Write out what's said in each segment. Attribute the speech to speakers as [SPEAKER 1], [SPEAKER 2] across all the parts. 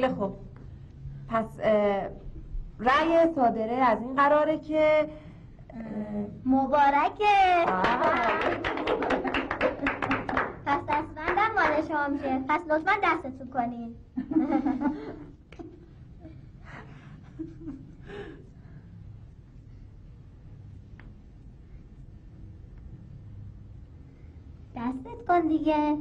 [SPEAKER 1] خیلی خوب. پس رأی صادره از این قراره که
[SPEAKER 2] مبارکه. پس دستبندم مال شما میشه. پس لطفا دستتون کنین. دستت کن دیگه.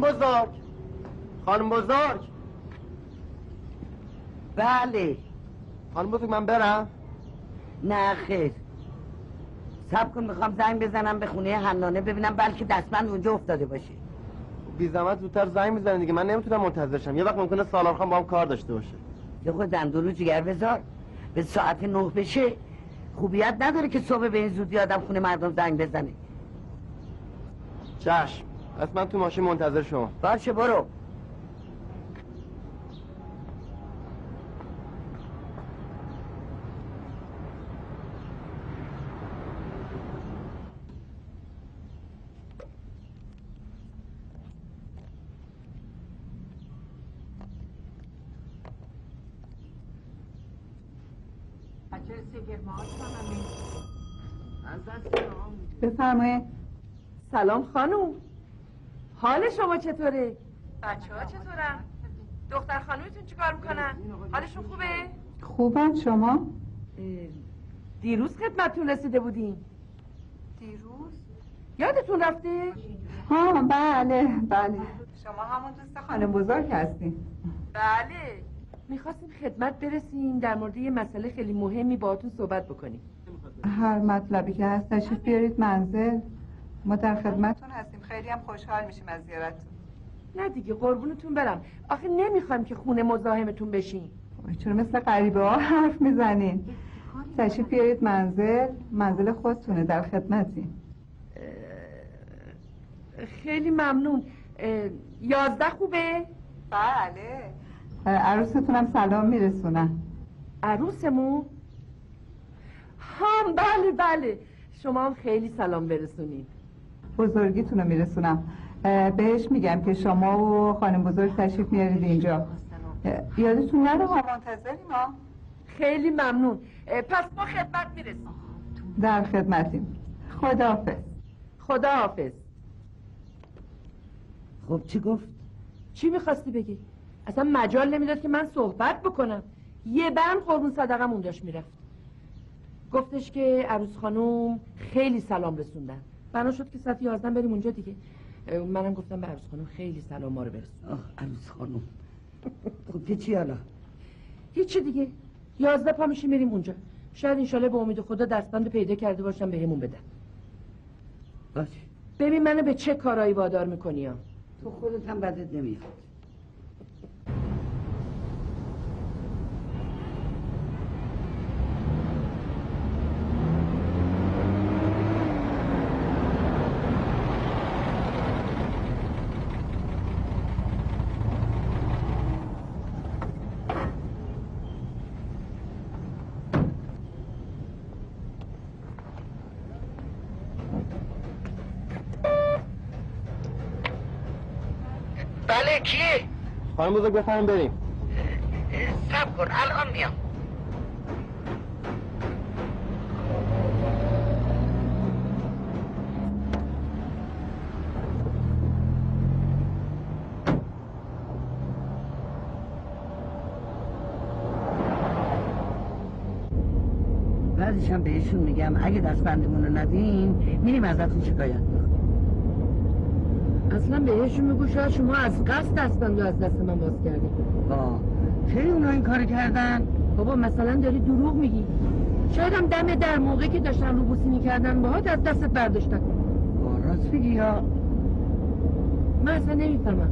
[SPEAKER 3] خانم بزرگ. خانم بزرگ.
[SPEAKER 4] بله.
[SPEAKER 3] خانم بزرگ من برم.
[SPEAKER 4] نه خیر. سب کن می‌خوام زنگ بزنم به خونه حنانه ببینم بلکه دستمند اونجا افتاده باشه.
[SPEAKER 3] بی زحمت زودتر زنگ می‌زنید دیگه. من نمی‌تونم منتظرشم. یه وقت ممکنه سالار خان با هم کار داشته باشه.
[SPEAKER 4] یه خود دندون جگر بذار. به ساعت نه بشه. خوبیت نداره که صبح به این زودی آدم خونه مردم زنگ بزنه.
[SPEAKER 3] چشم. پس من تو ماشین منتظر شما.
[SPEAKER 4] باشه برو.
[SPEAKER 5] بفرمایید.
[SPEAKER 1] سلام خانم. حال شما چطوره؟ بچه ها چطورن؟ دختر خانومتون چیکار می‌کنن؟ حالشون خوبه؟
[SPEAKER 5] خوبم شما
[SPEAKER 1] دیروز خدمتتون رسیده بودیم
[SPEAKER 5] دیروز
[SPEAKER 1] یادتون رفته؟
[SPEAKER 5] ها بله بله شما همون دوست خانم بزرگ هستین
[SPEAKER 1] بله می‌خواستیم خدمت برسیم در مورد یه مسئله خیلی مهمی باهاتون صحبت بکنیم
[SPEAKER 5] هر مطلبی که هست تشریف بیارید منزل ما در خدمتتون هستیم. خیلی هم خوشحال میشیم از زیارتتون.
[SPEAKER 1] نه دیگه قربونتون برم. آخه نمی‌خوایم که خونه مزاحمتون بشیم
[SPEAKER 5] وای، چرا مثل غریبه ها حرف می‌زنین؟ تشریف بیارید منزل. منزل خودتونه در خدمتیم
[SPEAKER 1] خیلی ممنون. یازده خوبه؟
[SPEAKER 5] بله. عروستونم سلام میرسونم
[SPEAKER 1] عروسمون؟ ها بله بله. شما هم خیلی سلام برسونید.
[SPEAKER 5] بزرگیتون رو میرسونم. بهش میگم که شما و خانم بزرگ تشریف میارید اینجا. یادتون نره ما منتظریم ها؟
[SPEAKER 1] خیلی ممنون. پس ما خدمت می‌رسیم.
[SPEAKER 5] در خدمتیم. خداحافظ.
[SPEAKER 1] خدا حافظ
[SPEAKER 4] خب چی گفت؟
[SPEAKER 1] چی می‌خواستی بگی؟ اصلا مجال نمی‌داد که من صحبت بکنم. یه برم قربون صدقم اون داشت می‌رفت. گفتش که عروس خانوم خیلی سلام رسوندن. بنا شد که ساعت یازدن بریم اونجا دیگه. منم گفتم به عروس خانوم خیلی سلام ما رو برسون
[SPEAKER 4] آه عروس خانم. خب که چی حالا
[SPEAKER 1] هیچی دیگه؟ یازده پا میشیم میریم اونجا. شاید انشالله به امید خدا دستبند پیدا کرده باشم بهمون بدن.
[SPEAKER 4] باشه.
[SPEAKER 1] ببین منو به چه کارایی وادار می‌کنی ها؟
[SPEAKER 4] تو خودت هم بدت نمیاد. بله کیه
[SPEAKER 3] خانم بزرگ بفرم بریم.
[SPEAKER 4] سب کن الان میام. بعدش هم بهشون میگم اگه دستبندمون رو ندین میریم ازتون شکایت
[SPEAKER 1] اصلا بهشون میگو شاید شما از قصد دستبند رو از دست من باز کردی.
[SPEAKER 4] با خیلی اونا این کار کردن؟
[SPEAKER 1] بابا مثلا داری دروغ میگی. شاید هم دم در موقعی که داشتن روبوسی می‌کردن باهات از دستت برداشتن.
[SPEAKER 4] با راست میگی یا
[SPEAKER 1] من اصلا نمی‌فهمم.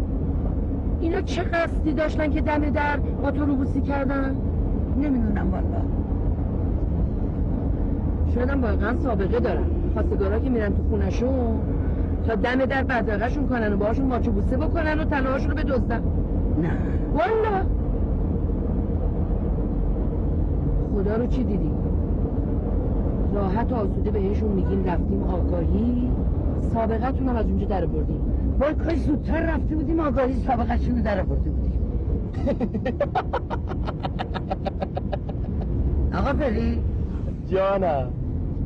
[SPEAKER 1] اینا چه قصدی داشتن که دم در با تو روبوسی کردن؟
[SPEAKER 4] نمی‌دونم والا.
[SPEAKER 1] شاید هم واقعا سابقه دارن. خواستگارا که میرن تو خونشون تا دم در بدرقهشون کنن و باهاشون ماچو بوسه بکنن و طلاهاشون رو بدزدن.
[SPEAKER 4] نه.
[SPEAKER 1] والا خدا رو چی دیدی؟ راحت و آسوده بهشون میگیم رفتیم آگاهی. سابقتون هم از اونجا در بردیم
[SPEAKER 4] وای کاش زودتر رفته بودیم آگاهی سابقه رو در آورده بودیم. آقا پری
[SPEAKER 3] جانم.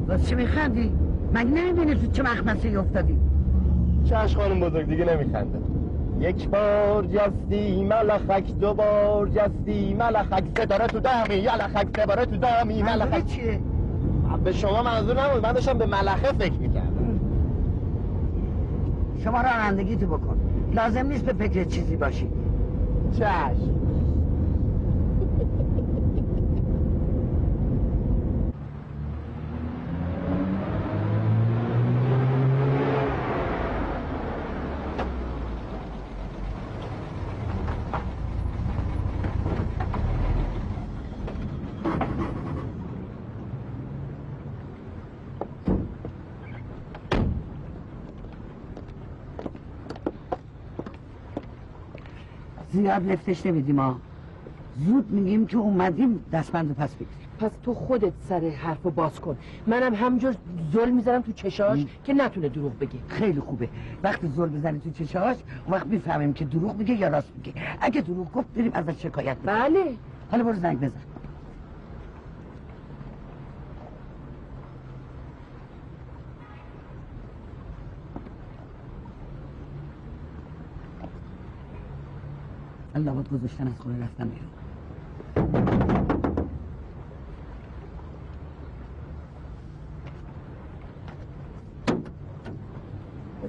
[SPEAKER 4] واسه چی میخندی؟ مگه نمی‌بینی تو چه مخمسه افتادی؟
[SPEAKER 3] چش خانم بزرگ دیگه نمیخنده. یک بار جستی ملخک دو بار جستی ملخک. ستاره تو دمی یلخک ستاره تو دمی ملخک.
[SPEAKER 4] چیه؟
[SPEAKER 3] به شما منظور نبود. من داشتم به ملخه فکر می‌کردم.
[SPEAKER 4] شما رانندگی تو بکن. لازم نیست به فکر چیزی باشی.
[SPEAKER 3] چش
[SPEAKER 4] زیاد لفتش نمیدیم ها زود میگیم که اومدیم دستبند پس بگیریم.
[SPEAKER 1] پس تو خودت سر حرف رو باز کن. منم همجور زل می‌زنم تو چشاش که نتونه دروغ بگه.
[SPEAKER 4] خیلی خوبه. وقتی زل بزنی تو چشاش وقت می‌فهمیم که دروغ میگه یا راست میگه. اگه دروغ گفت بریم ازش شکایت کنیم
[SPEAKER 1] بله.
[SPEAKER 4] حالا برو زنگ بزن. الله بود گذاشتن از خونه رفتن بیرون.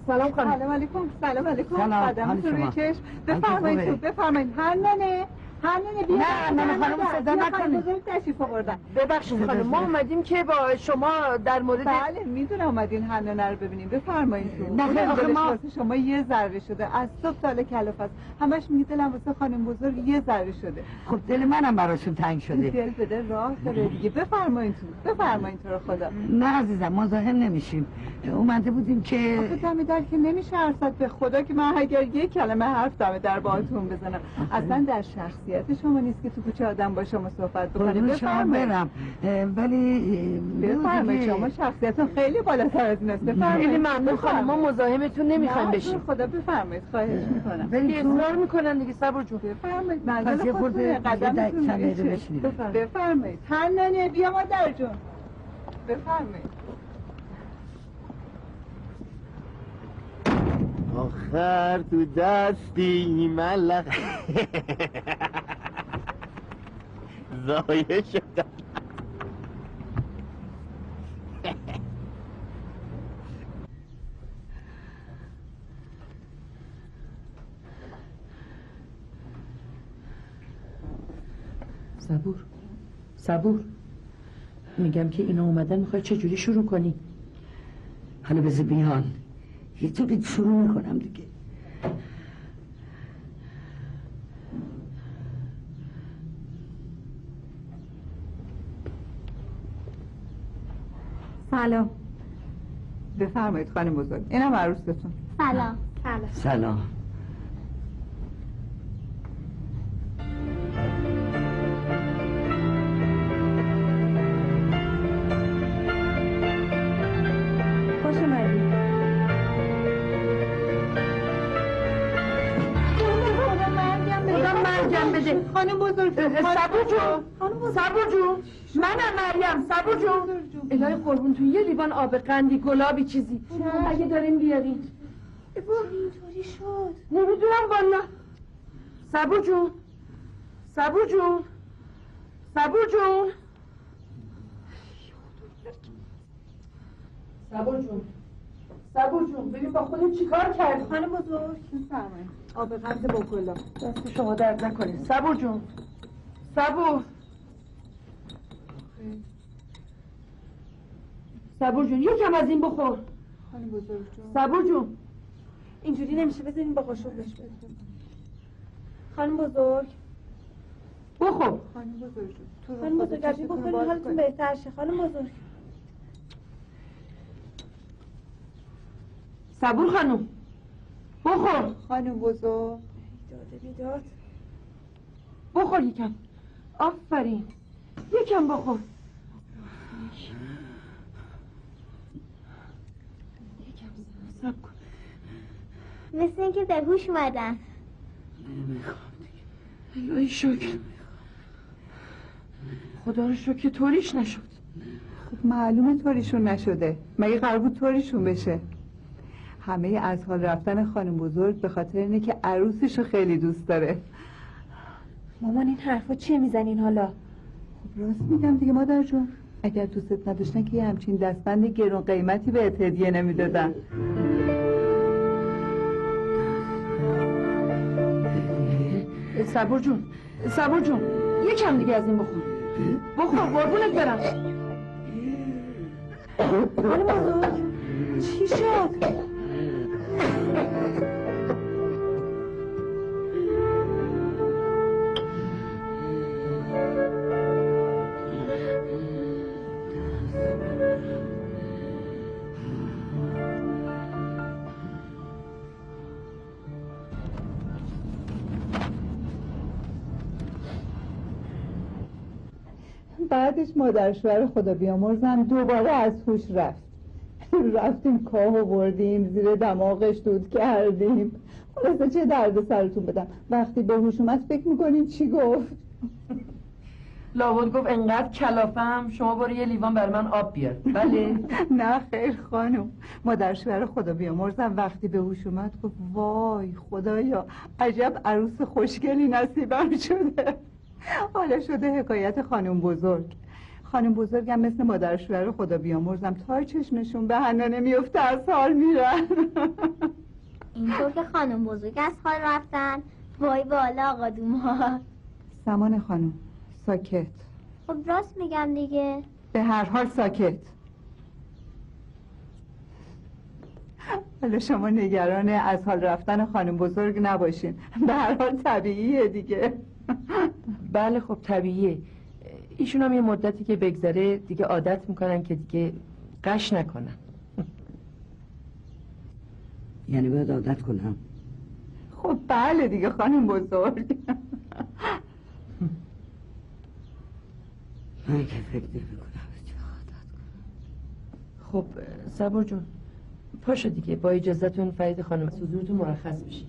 [SPEAKER 1] سلام خانم.
[SPEAKER 5] سلام علیکم. سلام علیکم.
[SPEAKER 4] سلام،
[SPEAKER 5] روی؟ چشم. بفرمایید بفرمایید. حنانه حنانه بیا
[SPEAKER 4] نه، نه، خانم صدا نکنید.
[SPEAKER 5] تشریف آوردن.
[SPEAKER 1] ببخشید خانم ما اومدیم که با شما در مورد
[SPEAKER 5] بله می‌دونم اومدین حنانه رو ببینیم. بفرمایید
[SPEAKER 4] نه، آخه ما-
[SPEAKER 5] شما یه ذره شده. از صبح سال کلافه است. همش میگه دلم واسه خانم بزرگ یه ذره شده.
[SPEAKER 4] خب دل منم براشون تنگ شده.
[SPEAKER 5] دل به دل راه داره دیگه. بفرمایید تو. بفرمایید تو رو خدا.
[SPEAKER 4] نه عزیزم مزاحم نمیشیم. اومده بودیم که
[SPEAKER 5] آخه دم در که نمیشه حرف به خدا که من اگر یک کلمه حرف دم در باهاتون بزنم. اصلا در شخصیت شما نیست که تو کوچه آدم با شما صحبت
[SPEAKER 4] شما
[SPEAKER 5] بفرمایید.
[SPEAKER 4] ولی
[SPEAKER 5] بفرمایید شما شخصیتتون خیلی بالاتر از این است بفرمایید.
[SPEAKER 1] خیلی ممنون خانم ما مزاحمتون نمی‌خوایم بشیم.
[SPEAKER 5] خدا بفرمایید. خواهش می‌کنم.
[SPEAKER 4] ولی تو
[SPEAKER 1] اصرار می‌کنن دیگه صبر جون.
[SPEAKER 5] بفرمایید. منزل
[SPEAKER 4] در-
[SPEAKER 5] قدمتون
[SPEAKER 4] چند
[SPEAKER 5] روی
[SPEAKER 4] دقیقه
[SPEAKER 5] چشم.
[SPEAKER 4] بشینید.
[SPEAKER 1] بفرمایید.
[SPEAKER 5] بفرمایید. حنانه بیا مادر جون. بفرمایید.
[SPEAKER 3] آخر تو دستی ملخ زایه شدم
[SPEAKER 1] صبور. صبور. میگم که اینا اومدن می‌خوای چه جوری شروع کنی؟
[SPEAKER 4] حالا بذار بیان. یه طوری شروع می‌کنم دیگه.
[SPEAKER 5] سلام. بفرمایید خانم بزرگ. اینم عروستون.
[SPEAKER 2] سلام سلام.
[SPEAKER 4] سلام.
[SPEAKER 1] مرگم بده.
[SPEAKER 5] خانم بزرگ
[SPEAKER 1] صبور جون. صبور جون. منم مریم صبور جون. الهی قربون تو یه لیوان آب قندی گلابی چیزی. اگه داریم بیارین.
[SPEAKER 2] اینطوری شد.
[SPEAKER 1] نمی‌دونم والا. صبور جون. صبور جون. صبور جون. صبور جون. صبور جون ببین با خودت چیکار کردی؟
[SPEAKER 5] خانم بزرگ. بفرمایید. آب قند با گلاب
[SPEAKER 1] دست شما درد نکنه. صبور جون. صبور. صبور جون یکم از این بخور.
[SPEAKER 5] خانم بزرگ جون.
[SPEAKER 1] صبور جون.
[SPEAKER 5] اینجوری نمیشه بذارین با قاشق بهش بدیم. خانم بزرگ.
[SPEAKER 1] بخور.
[SPEAKER 5] خانم بزرگ تو
[SPEAKER 1] خانم بزرگ از
[SPEAKER 5] باز
[SPEAKER 1] حالتون. بهتر شه. خانم بزرگ. صبور خانم. بخور.
[SPEAKER 5] خانم بزرگ.
[SPEAKER 1] داده بیداد. بخور یکم. آفرین. یکم بخور. یکم سب کن.
[SPEAKER 2] مثل اینکه به هوش اومدن.
[SPEAKER 1] الهی شکر. خدا رو شکر که طوریش نشد.
[SPEAKER 5] خب معلومه طوریشون نشده. مگه قرار بود طوریشون بشه؟ همه از حال رفتن خانم بزرگ به خاطر اینه که عروسش رو خیلی دوست داره.
[SPEAKER 1] مامان این حرفا چیه می‌زنین حالا؟
[SPEAKER 5] خب راست میگم دیگه مادر جون. اگر دوستت نداشتن که یه همچین دستبند گرون قیمتی به هدیه نمی‌دادن.
[SPEAKER 1] صبور جون صبور جون. یکم دیگه از این بخور. بخور قربونت برم. خانم بزرگ چی شد؟
[SPEAKER 5] بعدش مادر شوهر خدا بیامرزم دوباره از هوش رفت. رفتیم کاه و بردیم زیر دماغش دود کردیم. خلاصه چه درد سرتون بدم؟ وقتی به هوش اومد فکر می‌کنین چی گفت؟
[SPEAKER 1] لابد گفت انقدر کلافم شما برو یه لیوان بر من آب بیار. بله.
[SPEAKER 5] نه خیر خانم. مادر شوهر خدا بیامرزم. وقتی به هوش اومد گفت وای خدایا عجب عروس خوشگلی نصیبم شده. حالا شده حکایت خانم بزرگ. خانم بزرگم مثل مادر شوهر خدا بیامرزم. تا چشمشون به حنا نمیفته از حال میرن.
[SPEAKER 2] اینطور که خانم بزرگ از حال رفتن. وای بالا آقا دوما.
[SPEAKER 5] سمان خانم ساکت.
[SPEAKER 2] خب راست میگم دیگه.
[SPEAKER 5] به هر حال ساکت. حالا شما نگران از حال رفتن خانم بزرگ نباشین. به هر حال طبیعیه دیگه.
[SPEAKER 1] بله خب طبیعیه. ایشون هم یه مدتی که بگذره دیگه عادت می‌کنن که دیگه قش نکنن.
[SPEAKER 4] یعنی باید عادت کنم.
[SPEAKER 5] خب بله دیگه خانم بزرگ.
[SPEAKER 4] من که فکر
[SPEAKER 1] خب صبور جون پاشو دیگه با اجازتون فرید خانم حضورتون مرخص بشین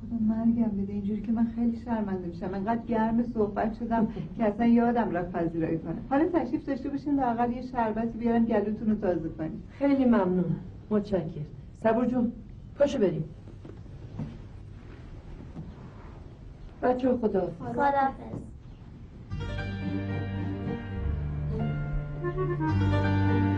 [SPEAKER 5] خدا مرگم بده. اینجوری که من خیلی شرمنده میشم. انقدر گرم صحبت شدم که اصلا یادم رفت پذیرایی کنم. حالا تشریف داشته باشین لااقل یه شربتی بیارم گلوتون رو تازه کنیم.
[SPEAKER 1] خیلی ممنون متشکر صبور جون پاشو بریم. بچه خدا
[SPEAKER 2] خداحافظ.
[SPEAKER 1] خانم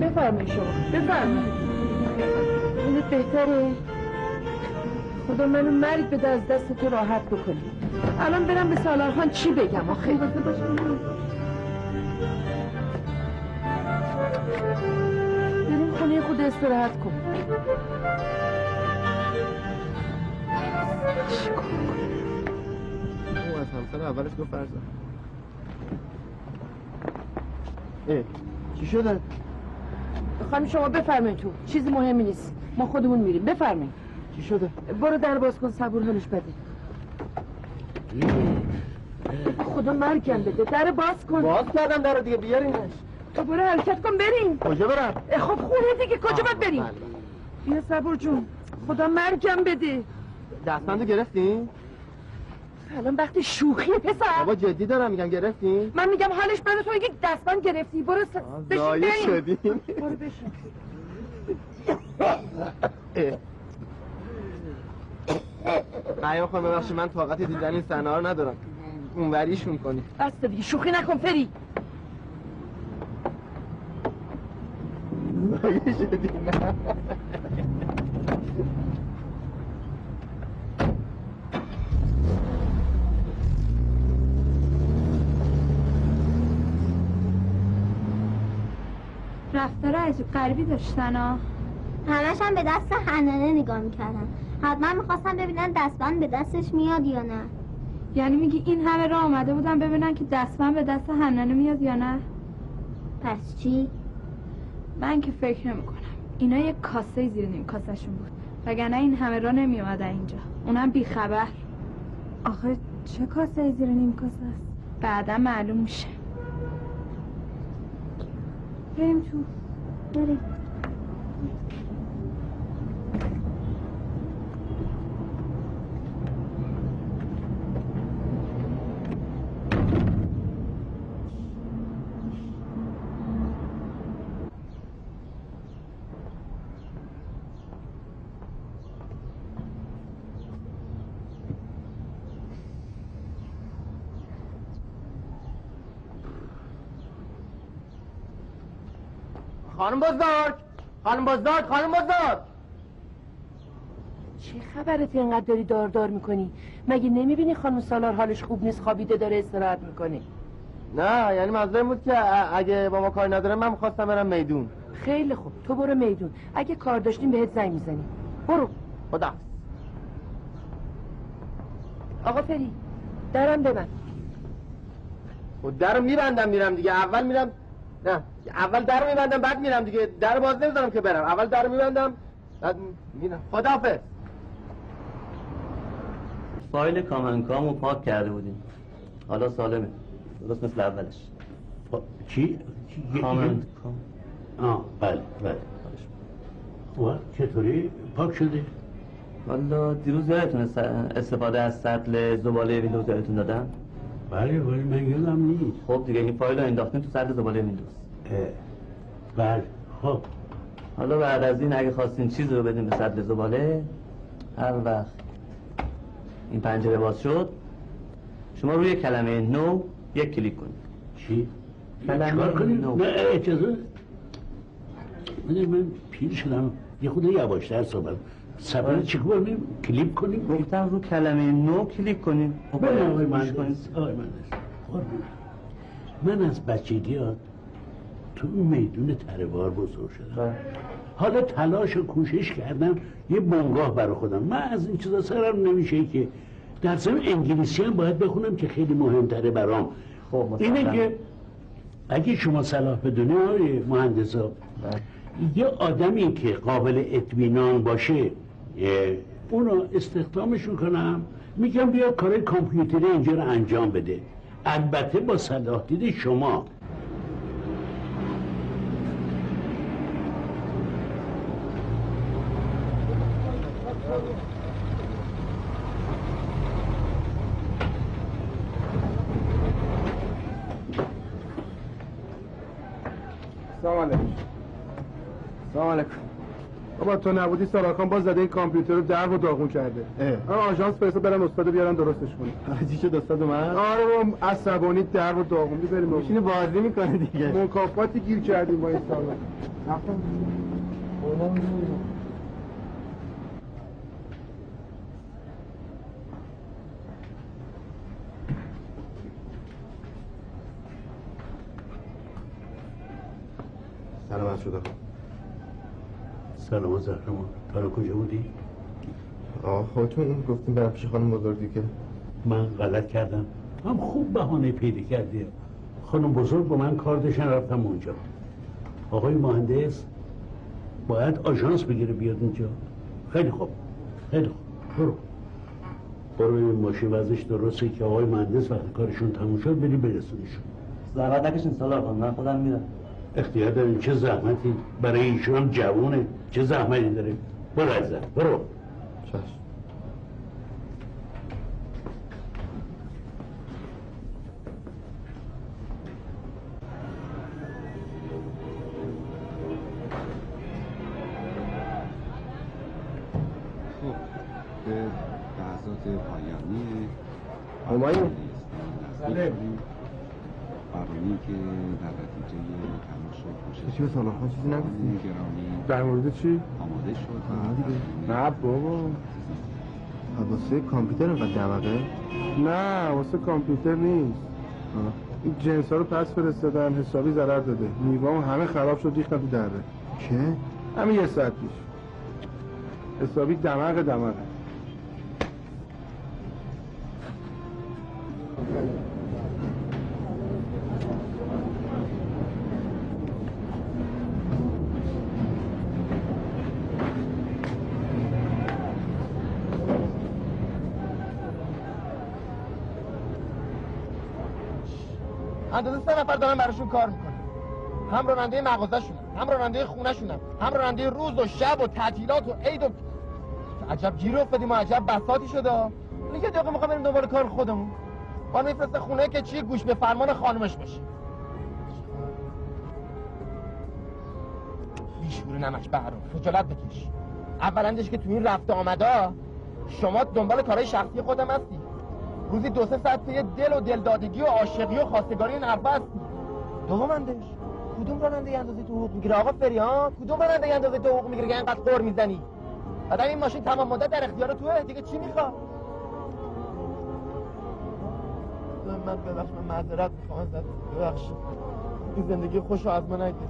[SPEAKER 1] بفرمایید شما بفرمایید اینت بهتره. خدا منو مرگ بده از دست تو راحت بکنی. الان برم به سالار خان چی بگم آخه؟ بریم خونه خود استراحت کن.
[SPEAKER 3] او از همسر اولش گفت فرزن اه چی شده؟
[SPEAKER 1] خانم شما بفرمایید تو. چیزی مهمی نیست. ما خودمون میریم. بفرمایید.
[SPEAKER 3] چی شده؟
[SPEAKER 1] برو در باز کن صبور حالش بده. خدا مرگم بده. در باز کن.
[SPEAKER 3] باز کردم در دیگه بیارینش.
[SPEAKER 1] تو برو حرکت کن بریم.
[SPEAKER 3] کجا برم؟
[SPEAKER 1] خب خونه دیگه کجا باید بریم؟
[SPEAKER 3] بله.
[SPEAKER 1] بیا صبور جون. خدا مرگم بده.
[SPEAKER 3] دستمندو گرفتین؟
[SPEAKER 1] الان وقت شوخی پسر.
[SPEAKER 3] بابا جدی دارم میگم گرفتین؟
[SPEAKER 1] من میگم حالش بده تو یک دستمند گرفتی. برو س... بشین
[SPEAKER 3] شدین
[SPEAKER 1] برو بشین.
[SPEAKER 3] قیم خانم ببخشید من طاقت دیدن این صحنه رو ندارم. اونوریشون کنی.
[SPEAKER 1] بسته دیگه شوخی نکن فری.
[SPEAKER 3] خدایی شدیم
[SPEAKER 6] رفتار عجیب غریبی داشتن ها
[SPEAKER 2] همش هم به دست حنانه نگاه می‌کردن. حتما می‌خواستم ببینن دستبند به دستش میاد یا نه.
[SPEAKER 6] یعنی میگی این همه راه آمده بودن ببینن که دستم به دست حنانه میاد یا نه؟
[SPEAKER 2] پس چی؟
[SPEAKER 6] من که فکر نمی کنم اینا یه کاسه زیر نیم کاسهشون بود. وگرنه این همه راه نمی اومدن اینجا. اونم بی خبر
[SPEAKER 7] آخه چه کاسه زیر نیم کاسه است؟
[SPEAKER 6] بعدا معلوم میشه.
[SPEAKER 7] بریم تو
[SPEAKER 2] بریم
[SPEAKER 3] خانم بزرگ خانم بزرگ خانم بزرگ
[SPEAKER 1] چه خبرت اینقدر داری دار دار می‌کنی؟ مگه نمی‌بینی خانم سالار حالش خوب نیست خوابیده داره استراحت می‌کنه؟
[SPEAKER 3] نه یعنی منظورم بود که ا- اگه با ما کار نداره من می‌خواستم برم میدون.
[SPEAKER 1] خیلی خوب تو برو میدون. اگه کار داشتیم بهت زنگ می‌زنیم. برو.
[SPEAKER 3] خدا.
[SPEAKER 1] آقا فری درم ببند.
[SPEAKER 3] خب در رو میبندم میرم دیگه. اول میرم نه اول در میبندم بعد میرم دیگه. در باز نمی‌ذارم که برم. اول در میبندم بعد میرم. خداحافظ
[SPEAKER 8] فایل کامنکام رو پاک کرده بودیم. حالا سالمه. درست مثل اولش.
[SPEAKER 9] چی؟
[SPEAKER 8] کامنت کام
[SPEAKER 9] آه بله بله. و چطوری؟ پاک شده؟
[SPEAKER 8] والا دیروز یادتونه س- استفاده از سطل زباله ویندوز یادتون دادم؟
[SPEAKER 9] بله ولی من یادم نیست
[SPEAKER 8] خب دیگه این فایل رو انداختیم تو سطل زباله
[SPEAKER 9] اه، بله خب
[SPEAKER 8] حالا بعد از این اگه خواستین چیزی رو بدیم به سطل زباله هر وقت این پنجره باز شد شما روی کلمه نو یک کلیک کنید
[SPEAKER 9] چی؟
[SPEAKER 8] کلمه؟ نو.
[SPEAKER 9] نه اجازه من پیر شدم یه خود یواشتر صحبت صبر چیکار کنیم؟ کلیپ کنیم؟
[SPEAKER 8] گفتم رو کلمه نو کلیک کنید خب
[SPEAKER 9] بله آقای مهندس. آقای. من از بچگی ها تو اون میدون تربار بزرگ شدم
[SPEAKER 8] بله.
[SPEAKER 9] حالا تلاش و کوشش کردم یه بنگاه برای خودم من از این چیزا سرم نمیشه که در ضمن انگلیسی هم باید بخونم که خیلی مهمتره برام
[SPEAKER 8] خب
[SPEAKER 9] اینه که اگه شما صلاح بدونی آقای مهندس ها
[SPEAKER 8] بله.
[SPEAKER 9] یه آدمی که قابل اطمینان باشه اه، اونو استخدامش می‌کنم میگم بیا کار کامپیوتری اینجا رو انجام بده. البته با صلاح دید شما
[SPEAKER 10] سلام علیکم سلام علیکم بابا تو نبودی ساراخان باز زده این کامپیوتر رو در و داغون کرده.
[SPEAKER 3] اه.
[SPEAKER 10] آه آژانس فرستاد برن استاد بیارن درستش کنه
[SPEAKER 3] حاجی شد استاد من
[SPEAKER 10] آره بابا عصبانی در و داغون. بریم
[SPEAKER 3] میشینه بازی می‌کنه دیگه.
[SPEAKER 10] مکافاتی گیر کردیم با این سالا.
[SPEAKER 3] سلامت شده
[SPEAKER 9] سلام زهرمان تا رو کجا بودی؟
[SPEAKER 3] آه خودتون گفتیم برم پیش خانم بزرگ دیگه.
[SPEAKER 9] من غلط کردم. هم خوب بهانه پیدا کردی. خانم بزرگ با من کار داشتن رفتم اونجا. آقای مهندس باید آژانس بگیره بیاد اینجا خیلی خوب. خیلی خوب. برو. برو این ماشین وزش درسته که آقای مهندس وقتی کارشون تموم شد بری برسونشون
[SPEAKER 8] زحمت نکشین سالار خانم من خودم میرم.
[SPEAKER 9] اختیار داریم. چه زحمتی؟ برای ایشون هم جوونه. چه زحمتی داریم؟ برو عزیزم برو.
[SPEAKER 3] چشم. چی به سالارخان چیزی نگفتی؟
[SPEAKER 10] در مورد چی؟
[SPEAKER 11] آماده شد.
[SPEAKER 3] دیگه.
[SPEAKER 10] نه بابا.
[SPEAKER 3] واسه کامپیوتر اینقدر دمقه
[SPEAKER 10] نه واسه کامپیوتر نیست. این جنس ها رو پس فرستادن حسابی ضرر داده. میوام همه خراب شد ریختن تو دره.
[SPEAKER 3] که؟
[SPEAKER 10] همین یه ساعت پیش. حسابی دماغ دماغه
[SPEAKER 3] اندازه سه نفر دارن براشون کار می‌کنن. هم راننده مغازه‌شون هم راننده خونه‌شونم هم راننده روز و شب و تعطیلات و عید و عجب گیر افتادیم و عجب بساطی شده یه دقیقه می‌خوام بریم دنبال کار خودمون. ما میفرسته خونه که چی گوش به فرمان خانمش باشه بیشور نمک بهرو خجالت بکش. اولندش که تو این رفت آمده شما دنبال کارهای شخصی خودم هستی. روزی دو سه ساعت پی دل و دلدادگی و عاشقی و خواستگاری این حرفا هستی دومندش کدوم راننده اندازه تو حقوق می‌گیره؟ آقا فریان کدوم راننده اندازه تو حقوق می‌گیره که اینقدر قر می‌زنی؟ بعد این ماشین تمام مدت در اختیار توه. دیگه چی می‌خواد من ببخش من معذرت می‌خوام ازت. ببخش. این زندگی خوش از من نگیر.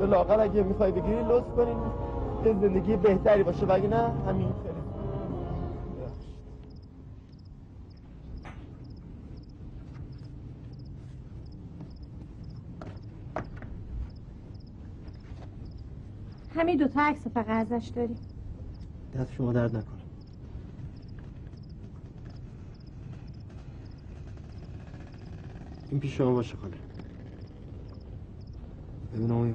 [SPEAKER 3] یا لاغر اگه می‌خوای بگیری لطف کنین یه زندگی بهتری باشه. و اگه نه همین خیلی ببخش.
[SPEAKER 7] همین دوتا عکس فقط ازش داری.
[SPEAKER 3] دست شما درد نکنه. این پیش شما باشه خاله. ببینم آقایون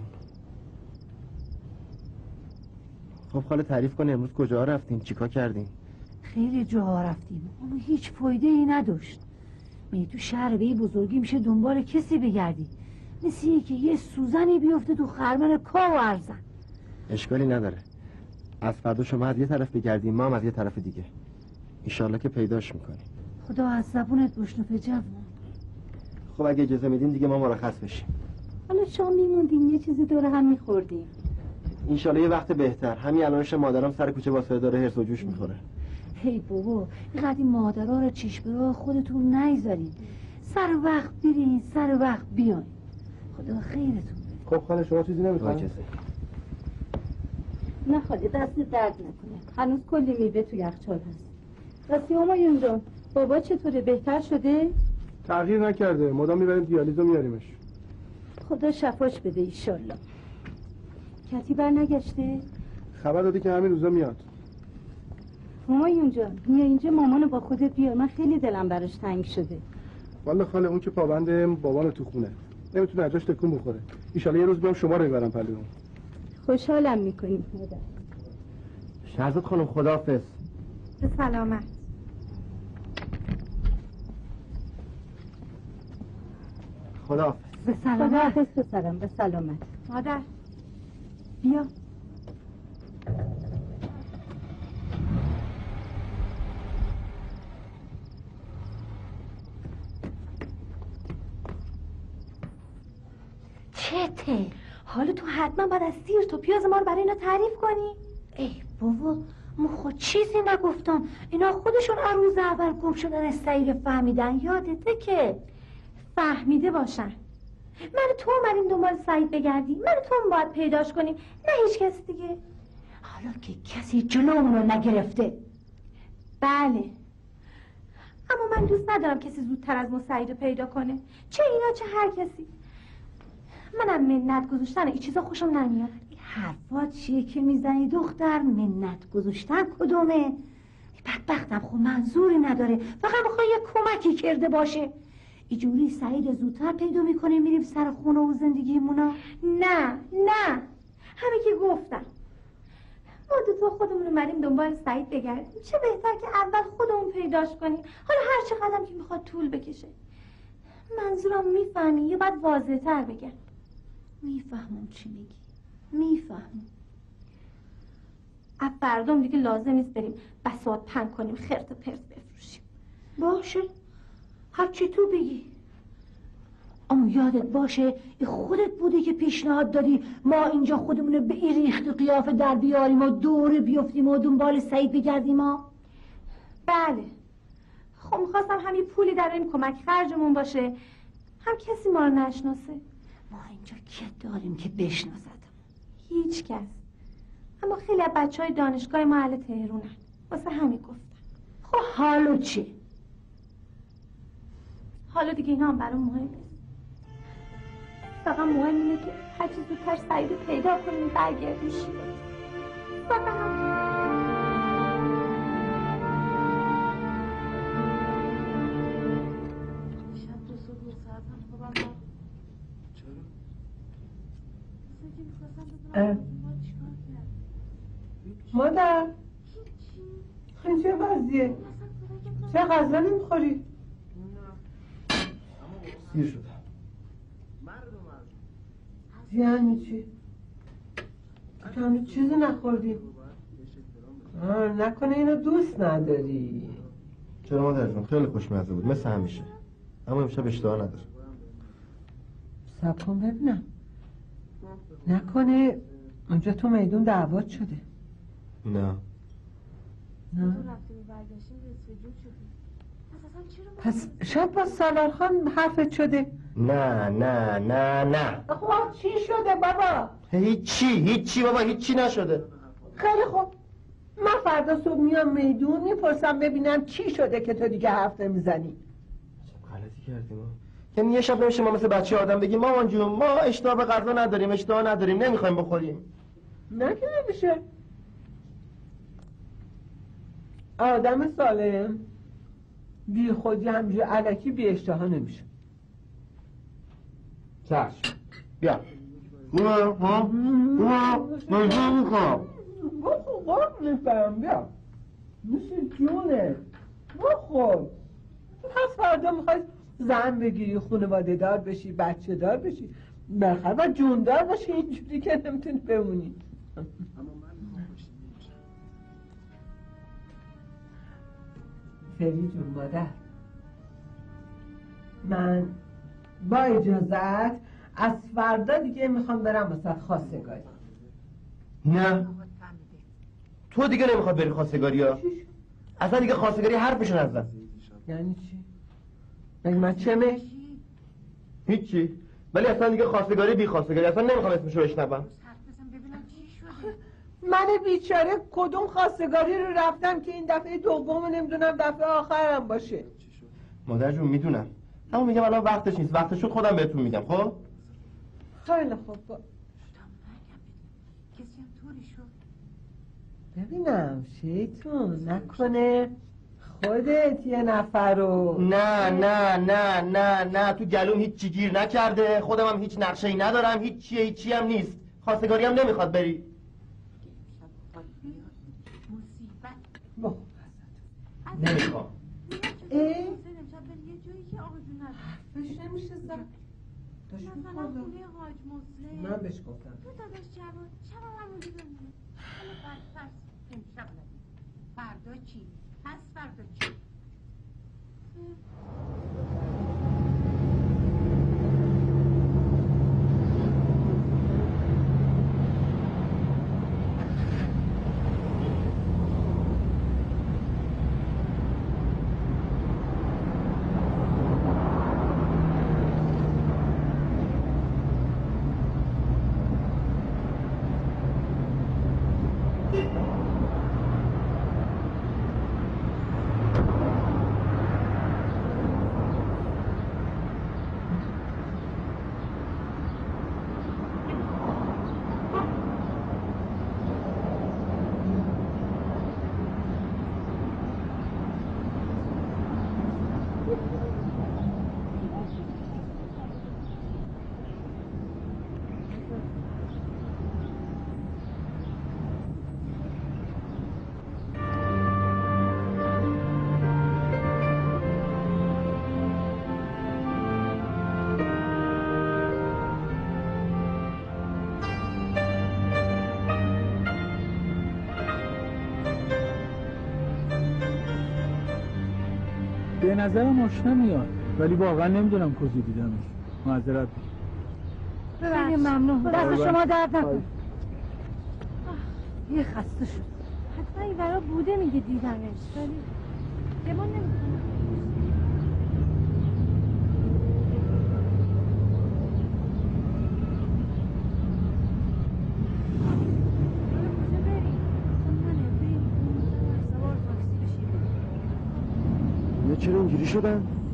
[SPEAKER 3] خب خاله تعریف کنه امروز کجا رفتین؟ چیکار کردین؟
[SPEAKER 12] خیلی جاها رفتیم. اما هیچ فایده ای نداشت. می تو شهر به بزرگی میشه دنبال کسی بگردی. مثل اینکه یه سوزنی بیفته تو خرمن کا و ارزن.
[SPEAKER 3] اشکالی نداره. از فردا شما از یه طرف بگردیم ما هم از یه طرف دیگه. ایشالله که پیداش می‌کنیم.
[SPEAKER 12] خدا از زبونت بشنفه جوان.
[SPEAKER 3] خب اگه اجازه میدین دیگه ما مرخص بشیم.
[SPEAKER 12] حالا شام میموندیم یه چیزی دور هم میخوردیم.
[SPEAKER 3] انشالله یه وقت بهتر. همین الانش مادرم سر کوچه واسه داره هرس و جوش می‌خوره.
[SPEAKER 12] هی بابا اینقدر این مادرها رو به راه خودتون نیذارین سر وقت برین سر وقت بیاین. خدا خیرتون
[SPEAKER 10] خب خاله شما چیزی نمی‌خواین
[SPEAKER 12] نه خاله دست درد نکنه. هنوز کلی میوه تو یخچال هست. راستی همایون جان بابا چطوره؟ بهتر شده؟
[SPEAKER 10] تغییر نکرده. مدام می‌بریم دیالیز میاریمش.
[SPEAKER 12] خدا شفاش بده ایشالله. کتی بر نگشته؟
[SPEAKER 10] خبر دادی که همین روزا میاد.
[SPEAKER 12] همایون جان بیا اینجا مامانو با خودت بیار. من خیلی دلم براش تنگ شده.
[SPEAKER 10] والا خاله اون که پابند بابان تو خونه. نمی‌تونه اجاش تکون بخوره. ایشالله یه روز بیام شما رو می‌برم پلو.
[SPEAKER 12] خوشحالم می‌کنی مادر
[SPEAKER 3] شهرزاد خانم خداحافظ.
[SPEAKER 7] به سلامت.
[SPEAKER 3] خداحافظ.
[SPEAKER 12] به سلامت. به سلامت.
[SPEAKER 7] مادر
[SPEAKER 12] بیا
[SPEAKER 7] چته حالا تو حتما باید از سیر تا پیاز ما رو برای اینا تعریف کنی.
[SPEAKER 12] ای بابا ما خود چیزی نگفتم. اینا خودشون روز اول گم شدن سعیر فهمیدن. یادته که
[SPEAKER 7] فهمیده باشن. من تو اومدیم دنبال سعید بگردیم. من تو باید پیداش کنیم. نه هیچ کس دیگه.
[SPEAKER 12] حالا که کسی جلومون رو نگرفته.
[SPEAKER 7] بله. اما من دوست ندارم کسی زودتر از ما سعید رو پیدا کنه. چه اینا چه هر کسی. منم منت گذاشتن این چیزا خوشم نمیاد.
[SPEAKER 12] این حرفا چیه که می‌زنی دختر؟ منت گذاشتن کدومه؟ بدبختم خب منظوری نداره. فقط می‌خوای یه کمکی کرده باشه. اینجوری سعید زودتر پیدا می‌کنه میریم سر خونه و زندگیمونا.
[SPEAKER 7] نه نه. همه که گفتم. ما دو تا خودمون اومدیم دنبال سعید بگردیم. چه بهتر که اول خودمون پیداش کنیم. حالا هر چه قدم که می‌خواد طول بکشه. منظورم می‌فهمی یا باید واضح تر بگم.
[SPEAKER 12] می‌فهمم چی میگی. می‌فهمم.
[SPEAKER 7] از فردام دیگه لازم نیست بریم بساط پن کنیم خرت و پرت بفروشیم.
[SPEAKER 12] باشه. هرچی تو بگی. اما یادت باشه خودت بوده که پیشنهاد دادی ما اینجا خودمونه به این ریخت قیافه در بیاریم و دوره بیفتیم و دنبال سعید بگردیم ما
[SPEAKER 7] بله. خب می‌خواستم همین پولی در این کمک خرجمون باشه. هم کسی ما رو نشناسه.
[SPEAKER 12] ما اینجا که داریم که بشناسد
[SPEAKER 7] هیچ کس. اما خیلی از بچه های دانشگاه ما اهل تهرونن. واسه همین گفتم.
[SPEAKER 12] خب حالو چی؟
[SPEAKER 7] حالا دیگه اینا هم برام مهم نیست. فقط مهم اینه که هر چیز زودتر سعید پیدا کنیم برگردیم شیراز فقط همین.
[SPEAKER 13] مادر این چه وضعیه؟ چه غذا نمی‌خوری
[SPEAKER 3] سیر شده.
[SPEAKER 13] یعنی چی؟ تو هنوز چیزی نخوردی. نکنه اینو دوست نداری.
[SPEAKER 3] چرا مادر جون؟ خیلی خوشمزه بود. مثل همیشه. اما امشب اشتها نداره
[SPEAKER 13] سب کن ببینم. نکنه. اونجا تو میدون دعوات شده.
[SPEAKER 3] نه.
[SPEAKER 13] نه. پس شاید با سالار خان حرفت شده؟
[SPEAKER 3] نه نه نه نه.
[SPEAKER 13] خب چی شده بابا؟
[SPEAKER 3] هیچی هیچی بابا هیچی نشده.
[SPEAKER 13] خیلی خوب. من فردا صبح میام میدون می‌پرسم ببینم چی شده که تو دیگه حرف نمی‌زنی.
[SPEAKER 3] غلطی کردیم. ما یعنی یه شب نمیشه ما مثل بچه آدم بگیم مامان جون ما اشتها به غذا نداریم اشتها نداریم نمی‌خوایم بخوریم.
[SPEAKER 13] نه که نمیشه. آدم سالم بی خودی همجوری علکی بی اشتها نمیشه.
[SPEAKER 3] چشم. بیا. خوبه ها؟ خوبه مجبور می‌کنم
[SPEAKER 13] بخور قرب میفهم بیا. میشه جونه بخور. پس فردا می‌خوای زن بگیری خانواده دار بشی بچه دار بشی. بالاخره باید جون دار باشی اینجوری که نمی‌تونی بمونی. فری جون مادر. من با اجازت از فردا دیگه می‌خوام برم واسه خواستگاری.
[SPEAKER 3] نه؟ تو دیگه نمی‌خواد بری خواستگاری ها؟ اصلا دیگه خواستگاری حرفشو نزن.
[SPEAKER 13] یعنی چی؟ مگه من چمه؟
[SPEAKER 3] هیچی. ولی اصلا دیگه خواستگاری بی خواستگاری. اصلا نمی‌خوام اسمشو بشنوم.
[SPEAKER 13] من بیچاره کدوم خواستگاری رو رفتم که این دفعه دوم نمی‌دونم دفعه آخرم باشه.
[SPEAKER 3] مادر جون می‌دونم. اما میگم الان وقتش نیست. وقتش شد خودم بهتون میگم خب؟
[SPEAKER 13] خیلی خوب با- ببینم شیطون نکنه. خودت یه نفر رو.
[SPEAKER 3] نه نه نه نه نه. تو گلوم هیچ گیر نکرده. خودم هم هیچ نقشه ای ندارم. هیچ چیه هیچ چی هم نیست. خواستگاری هم نمی‌خواد بری. نمی‌خوام.
[SPEAKER 13] اه؟ حرفش نمیشه زد داشت می‌خوردم. من بهش گفتم
[SPEAKER 14] فردا چی؟ پس فردا
[SPEAKER 15] به نظرم آشنا میاد ولی واقعا نمی‌دونم کجا دیدمش.
[SPEAKER 16] معذرت
[SPEAKER 17] خیلی ممنون. دست. شما درد نکن یه خسته شد.
[SPEAKER 3] حتما این برا بوده میگه دیدمش. ولی گمان نمی‌کنم
[SPEAKER 16] چرا اینجوری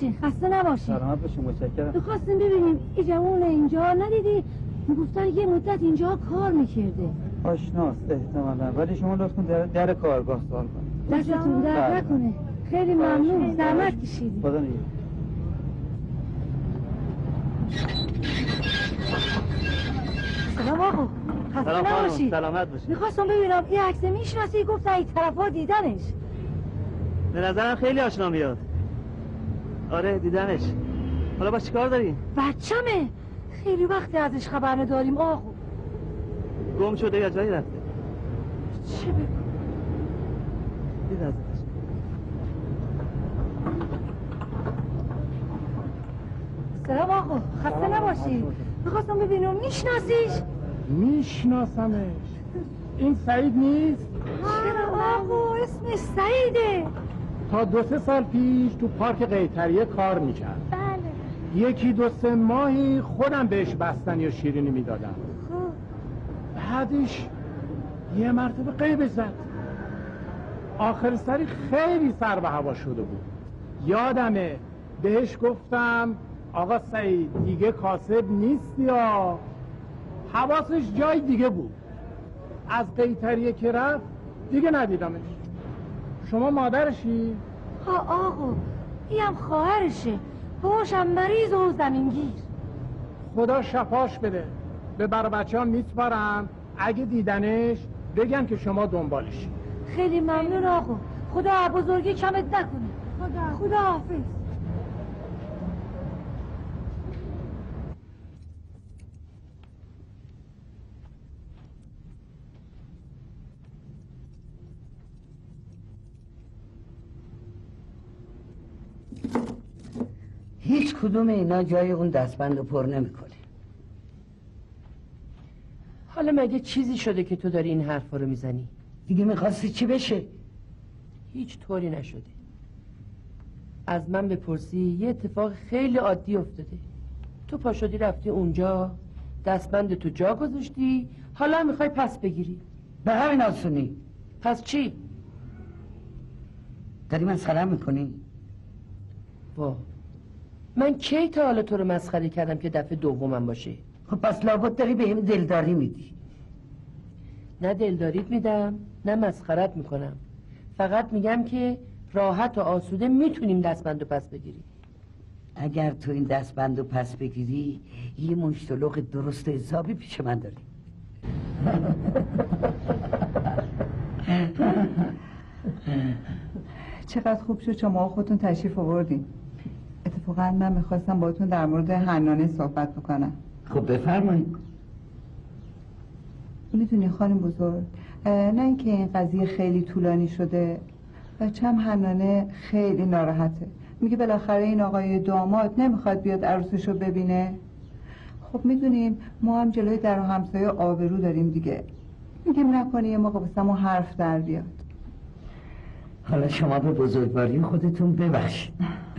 [SPEAKER 17] ببخشید خسته نباشید
[SPEAKER 18] سلامت باشین متشکرم.
[SPEAKER 17] می‌خواستیم ببینیم این جوون اینجا ندیدی؟ می‌گفتن یه مدت اینجا کار می‌کرده.
[SPEAKER 18] آشناست احتمالا. ولی شما لطف کن در, در کارگاه سوال کن.
[SPEAKER 17] دستتون درد
[SPEAKER 18] بله.
[SPEAKER 17] نکنه. خیلی ممنون. زحمت کشیدی.
[SPEAKER 18] خدا
[SPEAKER 17] سلام آقا. خسته نباشید
[SPEAKER 19] سلامت باشید
[SPEAKER 17] می‌خواستم ببینم این عکس می‌شناسی؟ گفتن این طرفا دیدنش
[SPEAKER 19] به نظرم خیلی آشنا میاد. آره دیدنش حالا با چیکار داری؟
[SPEAKER 17] بچمه خیلی وقتی ازش خبر نداریم آقا
[SPEAKER 19] گم شده یا جایی رفته؟
[SPEAKER 17] چه بگم
[SPEAKER 19] دید ازش
[SPEAKER 17] سلام آقا خسته نباشید می‌خواستم ببینم میشناسیش؟
[SPEAKER 16] میشناسمش. این سعید نیست؟
[SPEAKER 17] چرا آقا اسمش سعیده.
[SPEAKER 16] تا دو سه سال پیش تو پارک قیتریه کار می‌کرد.
[SPEAKER 17] بله.
[SPEAKER 16] یکی دو سه ماهی خودم بهش بستنی و شیرینی می‌دادم. بعدش یه مرتبه قیب زد. آخر سری خیلی سر به هوا شده بود. یادمه بهش گفتم آقا سعید دیگه کاسب نیست یا حواسش جای دیگه بود. از قیتریه که رفت دیگه ندیدمش. شما مادرشی؟
[SPEAKER 17] ها آقا اینم خواهرشه. باشم مریض و زمینگیر.
[SPEAKER 16] خدا شفاش بده. به بر بچه ها میسپارم اگه دیدنش بگن که شما دنبالشی.
[SPEAKER 17] خیلی ممنون آقا. خدا بزرگی کمت نکنه. خدا. خدا حافظ
[SPEAKER 4] هیچ کدوم اینا جای اون دستبند رو پر نمی‌کنه.
[SPEAKER 1] حالا مگه چیزی شده که تو داری این حرفا رو می‌زنی؟
[SPEAKER 4] دیگه می‌خواستی چی بشه؟
[SPEAKER 1] هیچ طوری نشده. از من بپرسی یه اتفاق خیلی عادی افتاده. تو پا شدی رفتی اونجا دستبند تو جا گذاشتی حالا می‌خوای پس بگیری.
[SPEAKER 4] به همین آسونی.
[SPEAKER 1] پس چی؟
[SPEAKER 4] داری مسخره می‌کنی؟
[SPEAKER 1] وا من کی تا حالا تو رو مسخره کردم که دفعه دومم باشه
[SPEAKER 4] خب پس لابد داری به هم دلداری میدی.
[SPEAKER 1] نه دلداریت میدم نه مسخرت می‌کنم. فقط میگم که راحت و آسوده می‌تونیم دستبند رو پس بگیریم.
[SPEAKER 4] اگر تو این دستبند رو پس بگیری یه مشتلق درست حسابی پیش من داری.
[SPEAKER 5] چقدر خوب شد شما خودتون تشریف آوردین. اتفاقا من می‌خواستم باتون در مورد حنانه صحبت بکنم.
[SPEAKER 4] خب بفرمایید.
[SPEAKER 5] می‌دونی خانم بزرگ. نه اینکه این قضیه خیلی طولانی شده. بچم حنانه خیلی ناراحته. میگه بالاخره این آقای داماد نمی‌خواد بیاد عروسش رو ببینه. خب می‌دونیم ما هم جلوی در و همسایه آبرو داریم دیگه. میگیم نکنه یه موقع واسه حرف در بیاد.
[SPEAKER 4] حالا شما به بزرگواری خودتون ببخشید.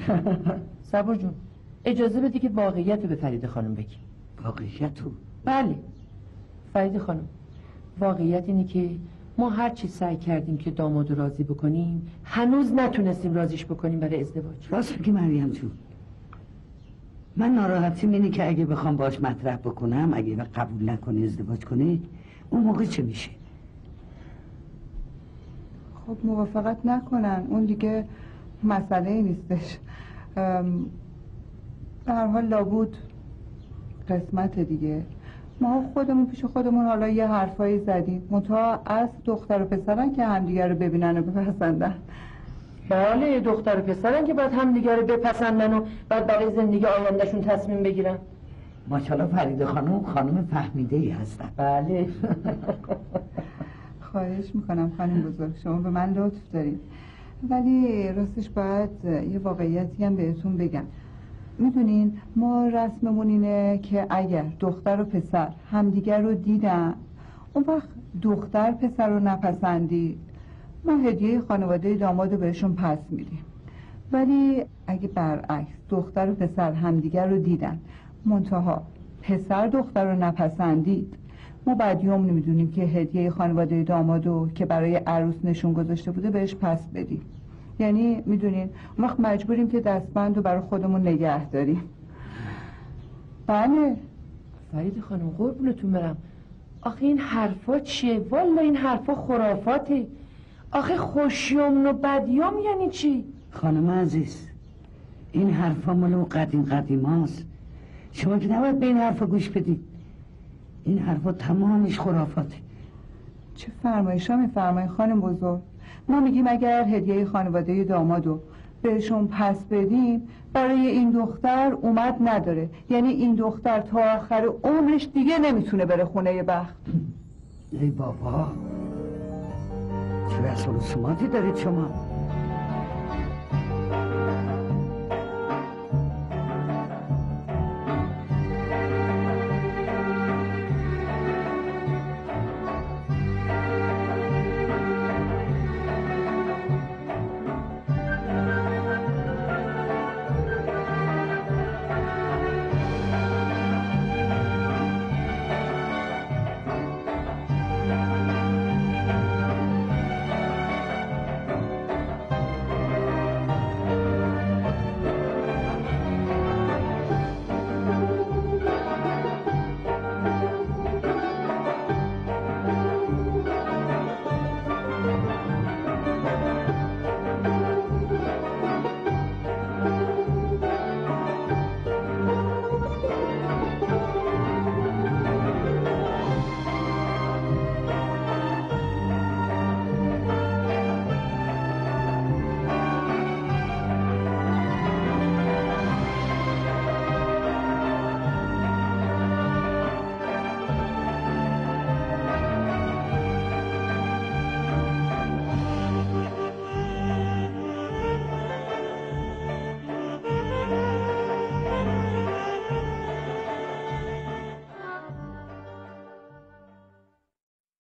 [SPEAKER 1] صبر جون اجازه بدی که واقعیت رو به فرید خانم بگی.
[SPEAKER 4] واقعیت رو؟
[SPEAKER 1] بله. فرید خانم واقعیت اینه که ما هر چی سعی کردیم که داماد راضی بکنیم هنوز نتونستیم راضیش بکنیم برای ازدواج.
[SPEAKER 4] راست میگی مریم جون. من ناراحتیم اینه که اگه بخوام باش مطرح بکنم اگه قبول نکنه ازدواج کنه اون موقع چه میشه؟
[SPEAKER 5] خب موافقت نکنن. اون دیگه مسئله ای نیستش. به هر حال لابود قسمت دیگه. ما خودمون پیش خودمون حالا یه حرفایی زدیم. منتها از دختر و پسرن که همدیگه رو ببینن و بپسندن.
[SPEAKER 1] بله دختر و پسرن که باید همدیگه رو بپسندن و بعد برای زندگی آیندهشون تصمیم بگیرن.
[SPEAKER 4] ماشاءالله فرید خانم خانم فهمیده ای هستن.
[SPEAKER 1] بله.
[SPEAKER 5] خواهش می‌کنم خانم بزرگ شما به من لطف دارید. ولی راستش باید یه واقعیتی هم بهتون بگم. می‌دونین ما رسممون اینه که اگر دختر و پسر همدیگر رو دیدن اون وقت دختر پسر رو نپسندید ما هدیه خانواده داماد رو بهشون پس میدیم. ولی اگه برعکس دختر و پسر همدیگر رو دیدن منتها پسر دختر رو نپسندید. ما بعد یوم نمی‌دونیم که هدیه خانواده دامادو که برای عروس نشون گذاشته بوده بهش پس بدیم. یعنی می‌دونین اون وقت مجبوریم که دستبند رو برای خودمون نگه داریم. بله.
[SPEAKER 1] فرید خانم قربونتون برم. آخه این حرفا چیه؟ والا این حرفا خرافاته. آخه خوشیوم و بدیوم یعنی چی؟
[SPEAKER 4] خانم عزیز این حرفا مال قدیم قدیم هاست شما که نباید به این حرفا گوش بدید. این حرفا تمامش خرافاته.
[SPEAKER 5] چه فرمایشا میفرمایین خانم بزرگ. ما میگیم اگر هدیه خانواده دامادو بهشون پس بدیم برای این دختر اومد نداره. یعنی این دختر تا آخر عمرش دیگه نمی‌تونه بره خونه بخت.
[SPEAKER 4] ای بابا چه رسول رسوماتی دارید شما؟